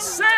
Set.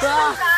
对啊